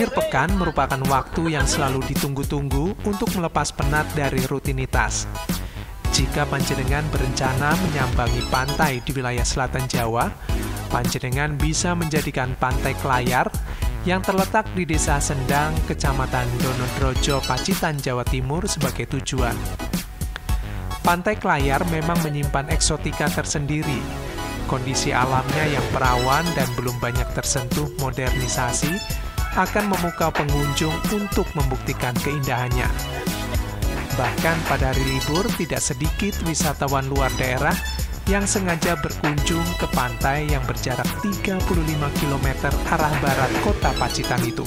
Akhir pekan merupakan waktu yang selalu ditunggu-tunggu untuk melepas penat dari rutinitas. Jika panjenengan berencana menyambangi pantai di wilayah selatan Jawa, panjenengan bisa menjadikan Pantai Kelayar yang terletak di Desa Sendang, Kecamatan Donodrojo, Pacitan, Jawa Timur sebagai tujuan. Pantai Kelayar memang menyimpan eksotika tersendiri. Kondisi alamnya yang perawan dan belum banyak tersentuh modernisasi akan memukau pengunjung untuk membuktikan keindahannya. Bahkan pada hari libur tidak sedikit wisatawan luar daerah yang sengaja berkunjung ke pantai yang berjarak 35 km arah barat kota Pacitan itu.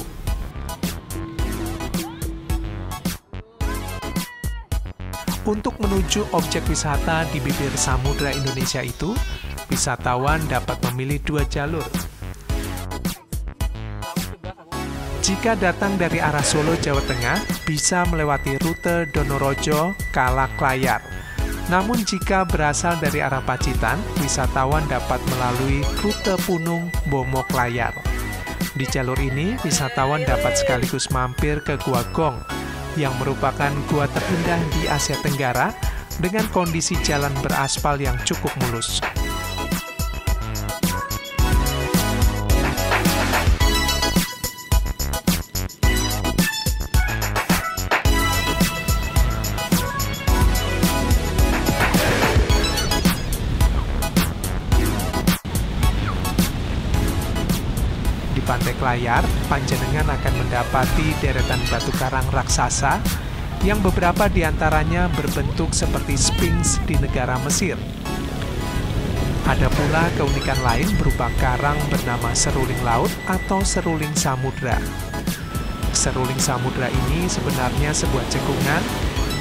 Untuk menuju objek wisata di bibir samudra Indonesia itu, wisatawan dapat memilih dua jalur, Jika datang dari arah Solo, Jawa Tengah, bisa melewati rute Donorojo, Kalak Layar. Namun jika berasal dari arah Pacitan, wisatawan dapat melalui rute Punung Bomok Layar. Di jalur ini, wisatawan dapat sekaligus mampir ke Gua Gong, yang merupakan gua terindah di Asia Tenggara dengan kondisi jalan beraspal yang cukup mulus. Pantai Kelayar, panjenengan akan mendapati deretan batu karang raksasa yang beberapa di antaranya berbentuk seperti Sphinx di negara Mesir. Ada pula keunikan lain berupa karang bernama seruling laut atau seruling samudra. Seruling samudra ini sebenarnya sebuah cekungan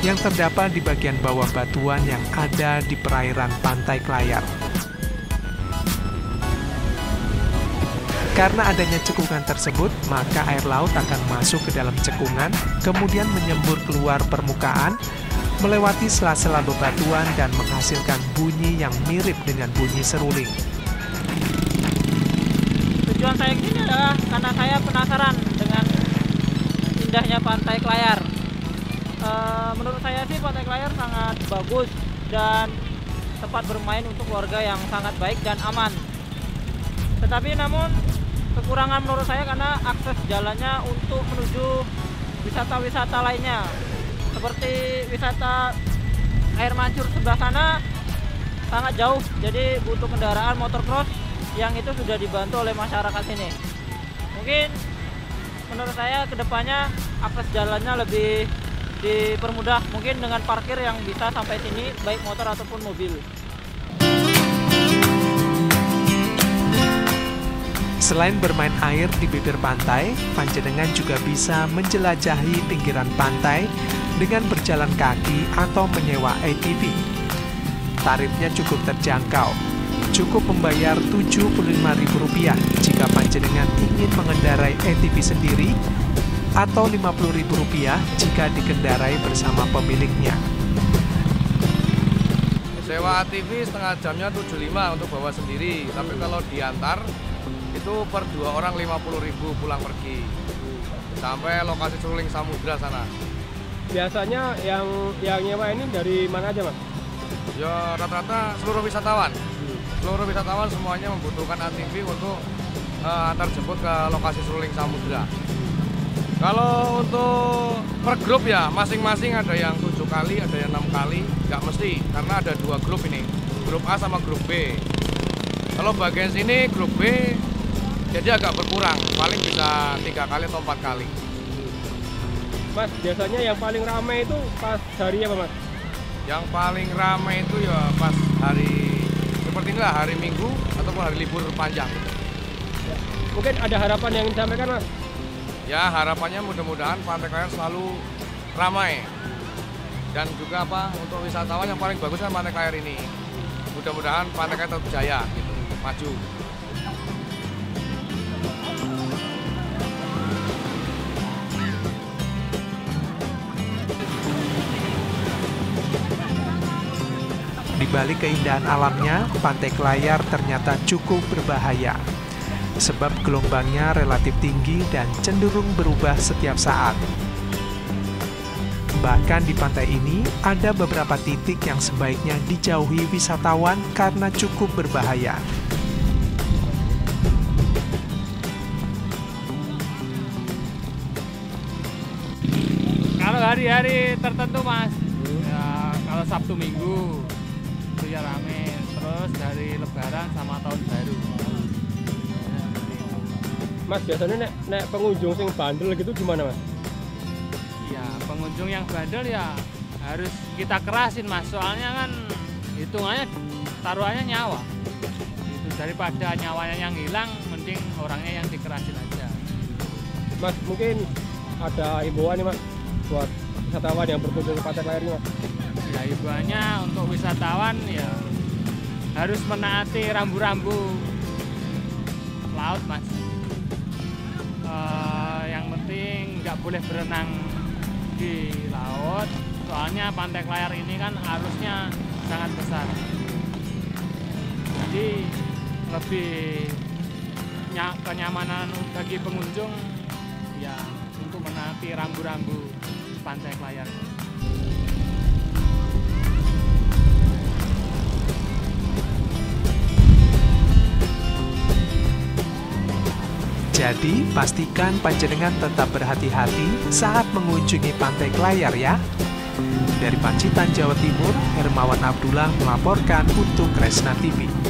yang terdapat di bagian bawah batuan yang ada di perairan pantai Kelayar. Karena adanya cekungan tersebut, maka air laut akan masuk ke dalam cekungan, kemudian menyembur keluar permukaan, melewati sela-sela bebatuan dan menghasilkan bunyi yang mirip dengan bunyi seruling. Tujuan saya ini adalah karena saya penasaran dengan indahnya Pantai Kelayar. E, menurut saya sih Pantai Kelayar sangat bagus dan tempat bermain untuk warga yang sangat baik dan aman. Tetapi namun kekurangan menurut saya karena akses jalannya untuk menuju wisata-wisata lainnya. Seperti wisata air mancur sebelah sana sangat jauh. Jadi butuh kendaraan motor cross yang itu sudah dibantu oleh masyarakat sini. Mungkin menurut saya ke depannya akses jalannya lebih dipermudah mungkin dengan parkir yang bisa sampai sini baik motor ataupun mobil Selain bermain air di bibir pantai, panjenengan juga bisa menjelajahi pinggiran pantai dengan berjalan kaki atau menyewa ATV. Tarifnya cukup terjangkau. Cukup membayar Rp75.000 jika panjenengan ingin mengendarai ATV sendiri atau Rp50.000 jika dikendarai bersama pemiliknya. Sewa ATV setengah jamnya 75 untuk bawa sendiri, tapi kalau diantar itu per dua orang 50 ribu pulang pergi. Sampai lokasi seruling samudra sana. Biasanya yang yang nyewa ini dari mana aja mas? ya rata-rata seluruh wisatawan. Seluruh wisatawan semuanya membutuhkan ATV untuk uh, antar jemput ke lokasi seruling samudra. Kalau untuk per grup ya masing-masing ada yang tujuh kali ada yang enam kali nggak mesti karena ada dua grup ini. Grup A sama grup B. Kalau bagian sini grup B jadi agak berkurang. Paling bisa tiga kali atau empat kali. Mas biasanya yang paling ramai itu pas hari apa mas? Yang paling ramai itu ya pas hari seperti inilah hari minggu ataupun hari libur panjang. Ya. mungkin ada harapan yang disampaikan mas? Ya harapannya mudah-mudahan pantai Klayer selalu ramai. Dan juga apa untuk wisatawan yang paling bagus kan pantai Klayer ini. Mudah-mudahan pantai Klayer tetap jaya gitu. Maju Di balik keindahan alamnya, Pantai Kelayar ternyata cukup berbahaya. sebab gelombangnya relatif tinggi dan cenderung berubah setiap saat. Bahkan di pantai ini ada beberapa titik yang sebaiknya dijauhi wisatawan karena cukup berbahaya. Kalau hari-hari tertentu mas, ya kalau Sabtu Minggu ya rame. Terus dari Lebaran sama Tahun Baru. Mas biasanya nek, nek pengunjung sing bandel gitu gimana mas? Ya pengunjung yang bandel ya harus kita kerasin mas. Soalnya kan hitungannya taruhannya nyawa. Itu daripada nyawanya yang hilang, mending orangnya yang dikerasin aja. Mas mungkin ada himbauan nih mas buat wisatawan yang berkunjung ke pantai layar mas. Ya hiburannya untuk wisatawan ya harus menaati rambu-rambu laut mas. Eh, yang penting nggak boleh berenang di laut, soalnya pantai Klayar ini kan arusnya sangat besar. Jadi lebih nya- kenyamanan bagi pengunjung ya untuk menaati rambu-rambu pantai Klayar. Jadi, pastikan panjenengan tetap berhati-hati saat mengunjungi Pantai Kelayar ya. Dari Pacitan, Jawa Timur, Hermawan Abdullah melaporkan untuk Kresna TV.